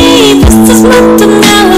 This is not an hour.